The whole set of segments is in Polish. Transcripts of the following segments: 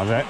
Ale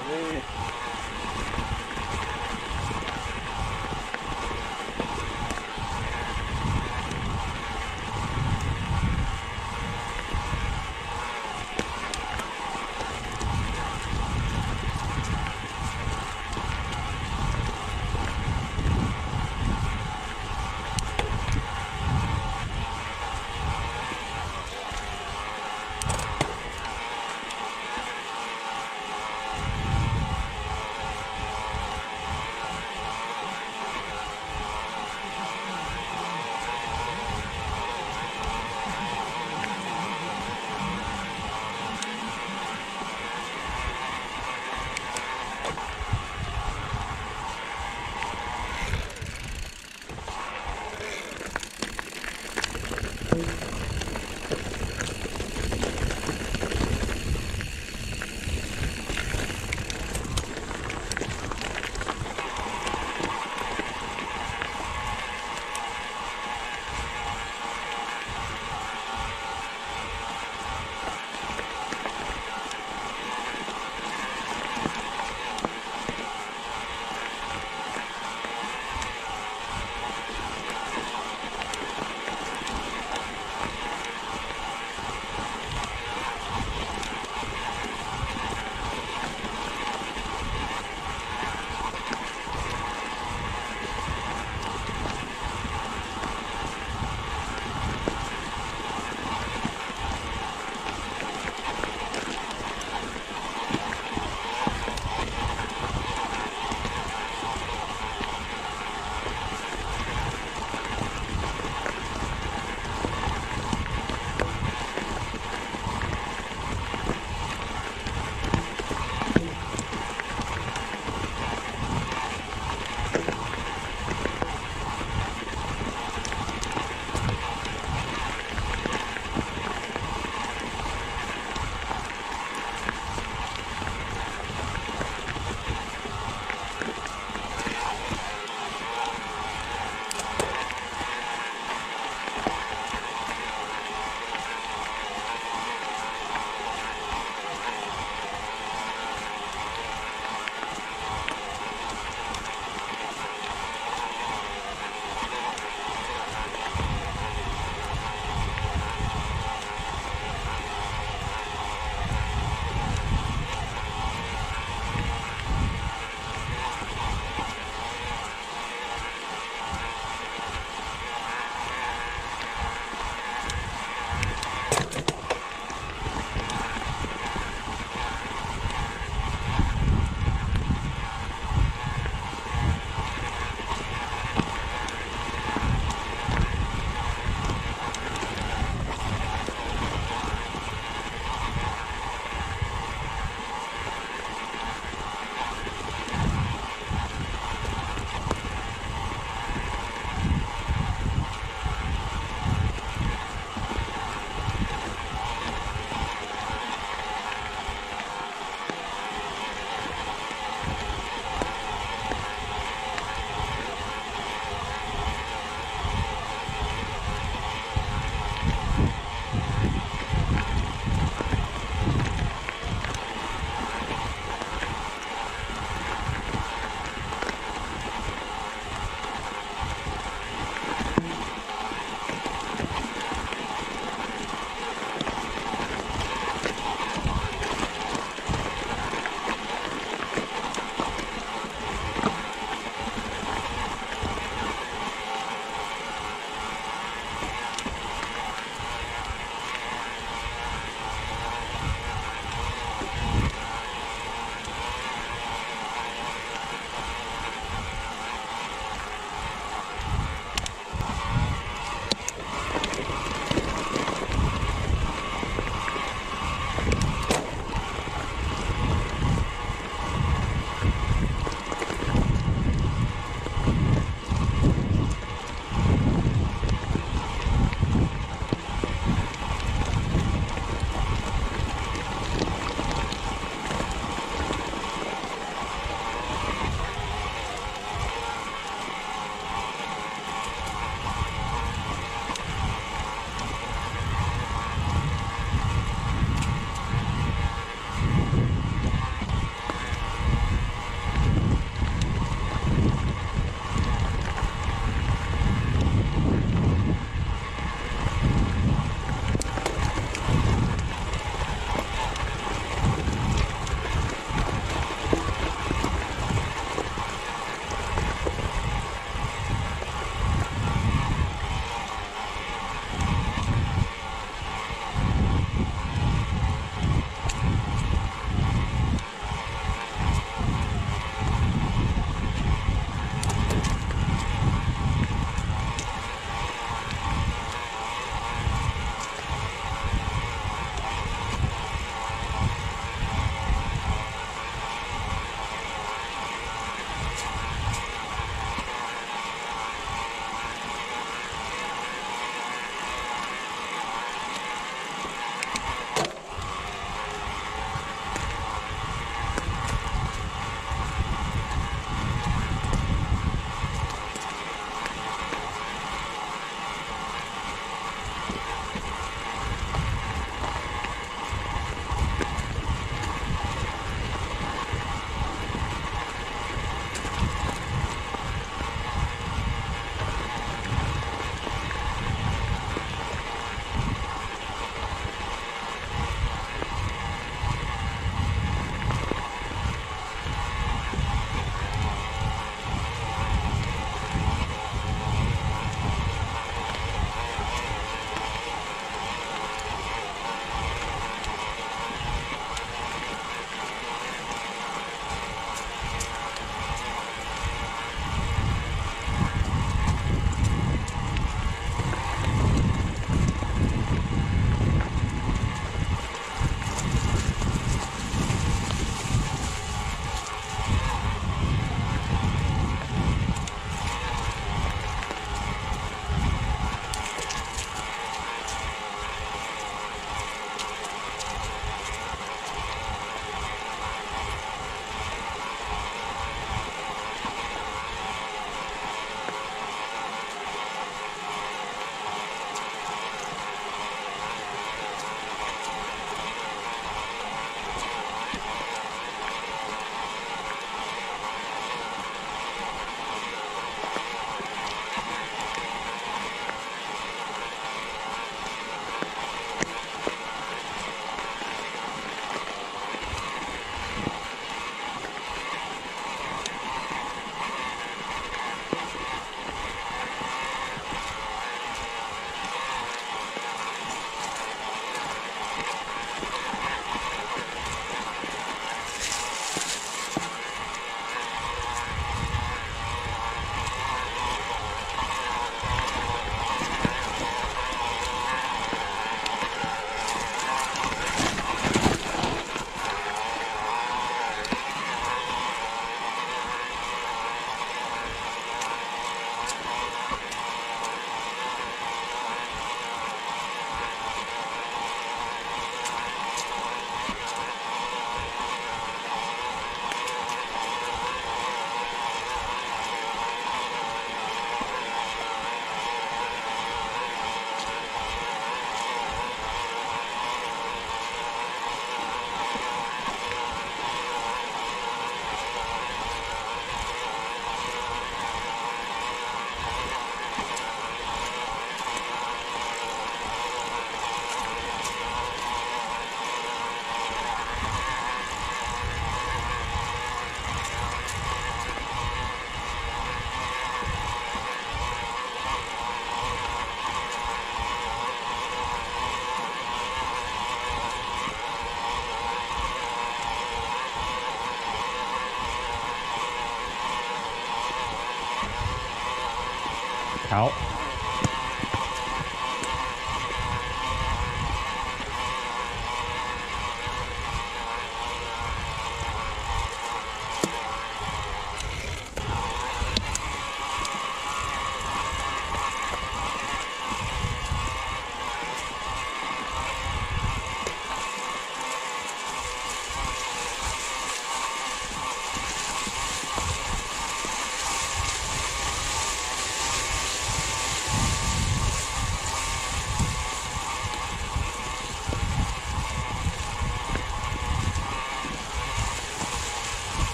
out.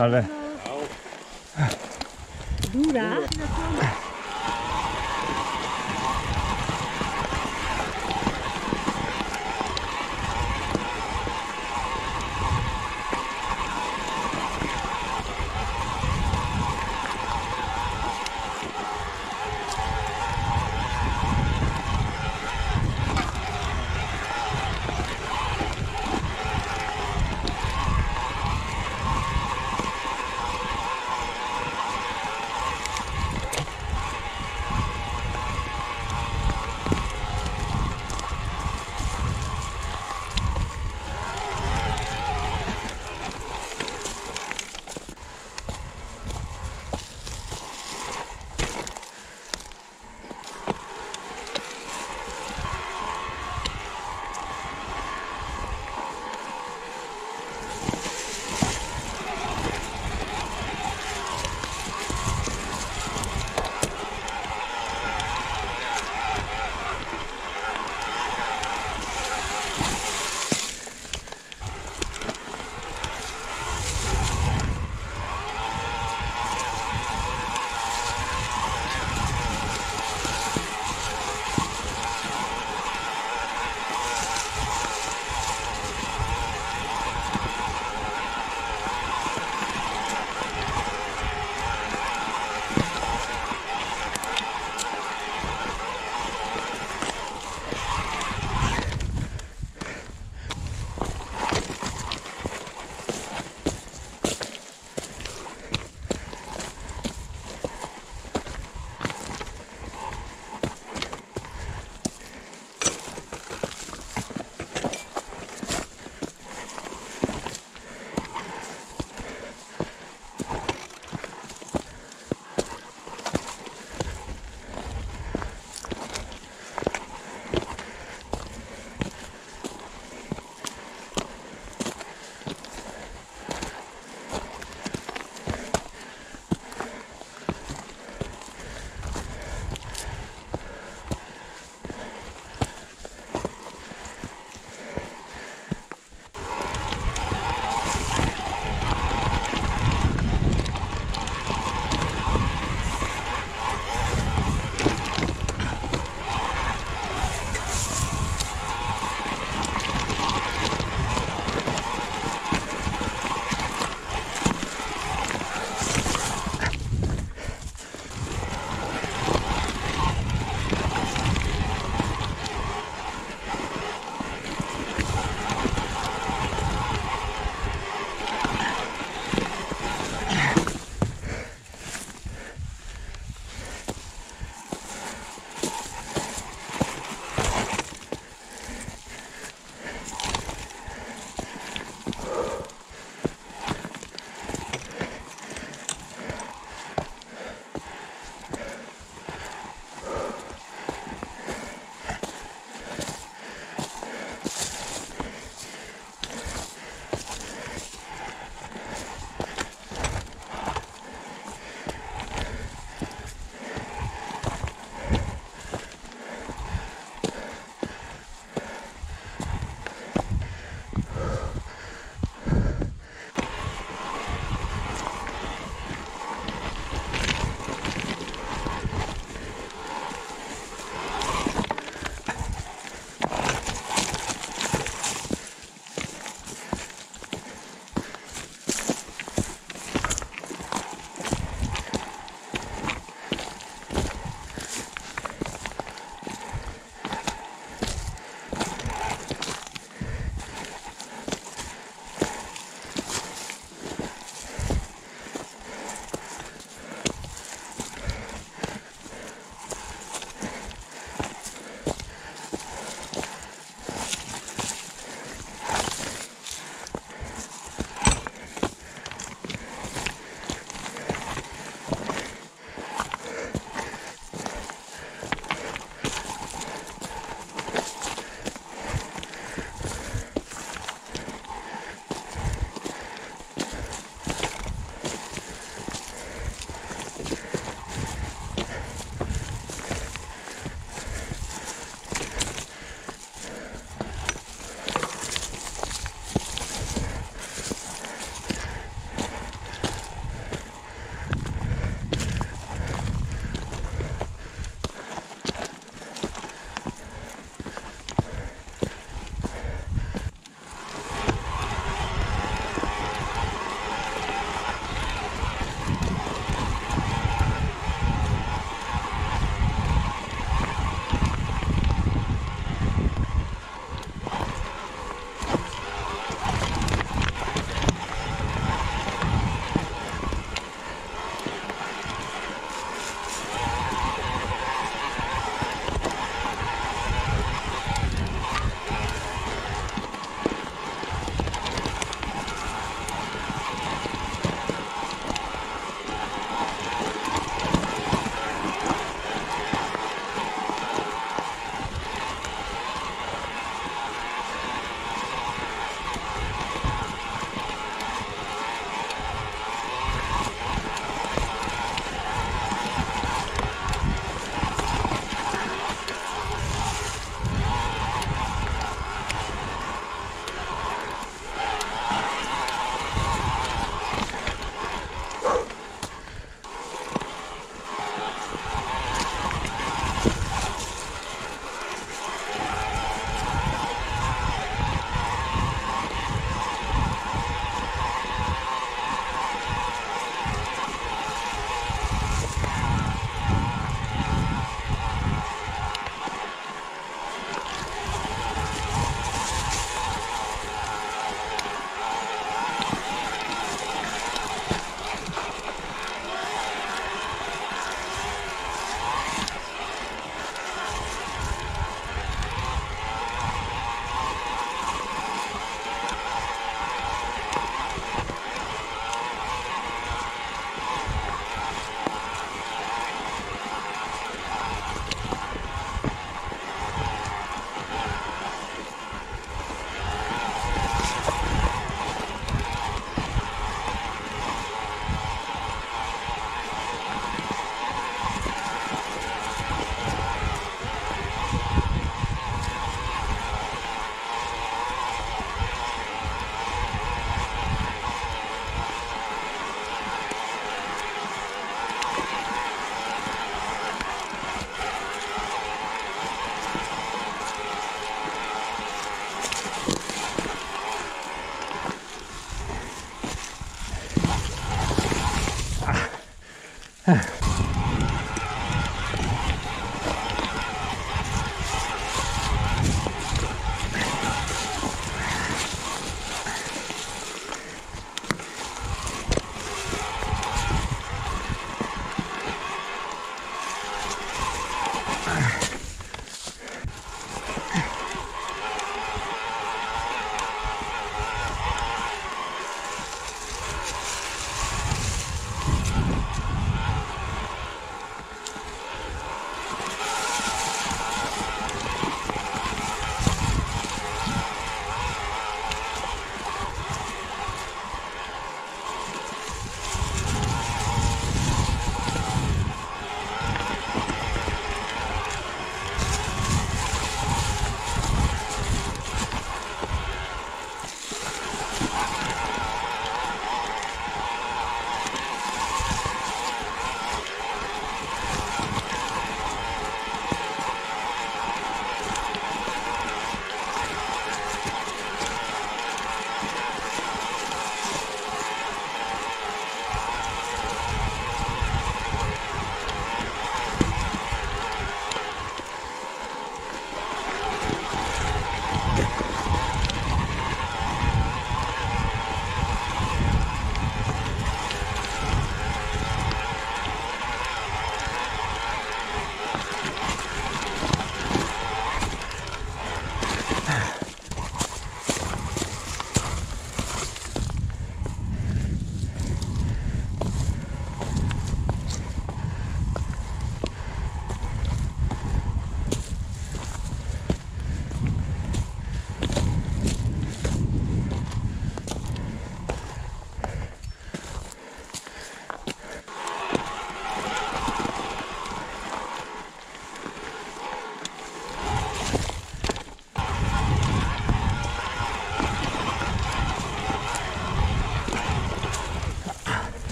Ale Dura.